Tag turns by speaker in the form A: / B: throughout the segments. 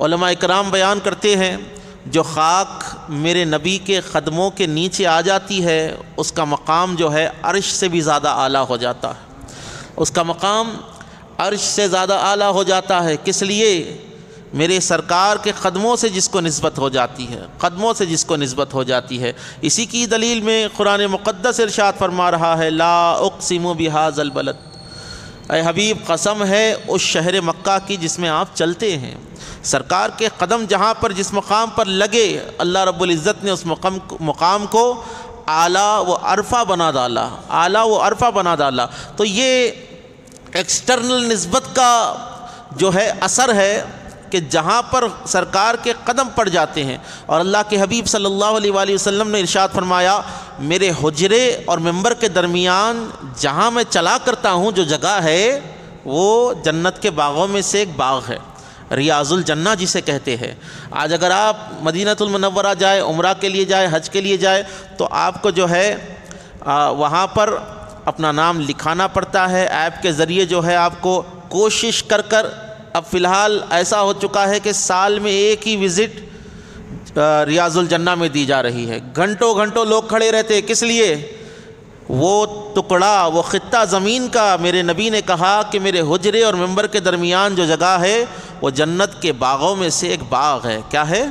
A: علماء اکرام بیان کرتے ہیں، جو خاک میرے نبی کے قدموں کے نیچے آ جاتی ہے، اس کا مقام جو ہے، عرش سے بھی زیادہ اعلیٰ ہو جاتا ہے۔ اس کا مقام عرش سے زیادہ اعلیٰ ہو جاتا ہے۔ کس لیے؟ میرے سرکار کے قدموں سے جس کو نسبت ہو جاتی ہے، قدموں سے جس کو نسبت ہو جاتی ہے۔ اسی کی دلیل میں قرآن مقدس ارشاد فرما رہا ہے، لا اقسم بحاظ البلد۔ اے حبیب، قسم ہے اس شہر مکہ کی جس میں آپ چلتے ہیں۔ سرکار کے قدم جہاں پر جس مقام پر لگے، اللہ رب العزت نے اس مقام مقام کو اعلیٰ و عرفہ بنا ڈالا۔ اعلیٰ و عرفہ بنا ڈالا۔ تو یہ ایکسٹرنل نسبت کا جو ہے اثر ہے کہ جہاں پر سرکار کے قدم پڑ جاتے ہیں اور اللہ کے حبیب صلی اللہ علیہ وآلہ وسلم نے ارشاد فرمایا، میرے حجرے اور ممبر کے درمیان جہاں میں چلا کرتا ہوں جو جگہ ہے، وہ جنت کے باغوں میں سے ایک باغ ہے۔ ریاض الجنہ جسے کہتے ہیں۔ آج اگر آپ مدینہ المنورہ جائے عمرہ کے لیے جائے حج کے لیے جائے تو آپ کو جو ہے وہاں پر اپنا نام لکھانا پڑتا ہے۔ ایپ کے ذریعے جو ہے، آپ کو کوشش کر کر اب فی الحال ایسا ہو چکا ہے کہ سال میں ایک ہی وزٹ ریاض الجنہ میں دی جا رہی ہے۔ گھنٹوں گھنٹوں لوگ کھڑے رہتے کس لیے؟ وہ ٹکڑا، وہ خطہ زمین کا میرے نبی نے کہا کہ میرے حجرے اور ممبر کے درمیان جو جگہ ہے، وہ جنت کے باغوں میں سے ایک باغ ہے۔ کیا ہے؟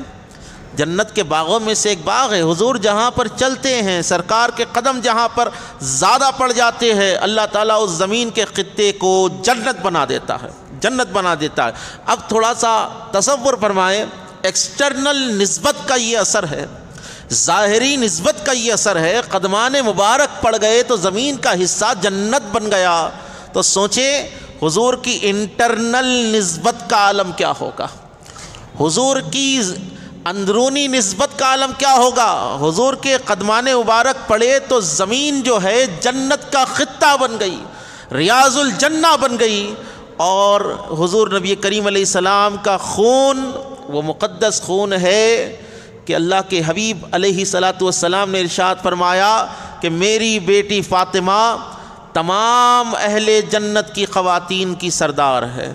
A: جنت کے باغوں میں سے ایک باغ ہے۔ حضور جہاں پر چلتے ہیں، سرکار کے قدم جہاں پر زیادہ پڑ جاتے ہیں، اللہ تعالیٰ اس زمین کے خطے کو جنت بنا دیتا ہے۔ جنت بنا دیتا ہے۔ اب تھوڑا سا تصور فرمائیں ایکسٹرنل نسبت کا یہ اثر ہے۔ ظاہری نسبت کا یہ اثر ہے، قدمان مبارک پڑ گئے تو زمین کا حصہ جنت بن گیا۔ تو سوچیں، حضور کی انٹرنل نسبت کا عالم کیا ہوگا؟ حضور کی اندرونی نسبت کا عالم کیا ہوگا؟ حضور کے قدمان مبارک پڑے تو زمین جو ہے جنت کا خطہ بن گئی، ریاض الجنہ بن گئی۔ اور حضور نبی کریم علیہ السلام کا خون، وہ مقدس خون ہے کہ اللہ کے حبیب علیہ صلاۃ والسلام نے ارشاد فرمایا کہ میری بیٹی فاطمہ تمام اہل جنت کی خواتین کی سردار ہے۔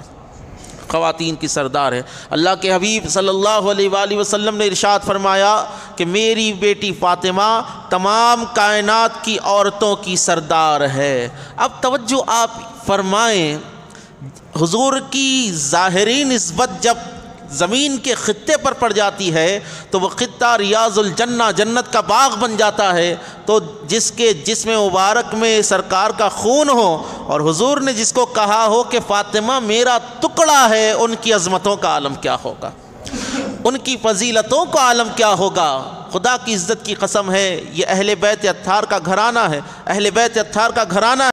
A: خواتین کی سردار ہے۔ اللہ کے حبیب صلی اللہ علیہ وآلہ وسلم نے ارشاد فرمایا کہ میری بیٹی فاطمہ تمام کائنات کی عورتوں کی سردار ہے۔ اب توجہ آپ فرمائیں حضور کی ظاہری نسبت جب زمین کے خطے پر پڑ جاتی ہے، تو وہ خطہ ریاض الجنہ، جنت کا باغ بن جاتا ہے۔ تو جس کے جسم مبارک میں سرکار کا خون ہو، اور حضور نے جس کو کہا ہو کہ فاطمہ میرا ٹکڑا ہے، ان کی عظمتوں کا عالم کیا ہوگا؟ ان کی فضیلتوں کا عالم کیا ہوگا؟ خدا کی عزت کی قسم ہے، یہ اہل بیت اتھار کا گھرانہ ہے۔ اہل بیت اتھار کا گھرانہ ہے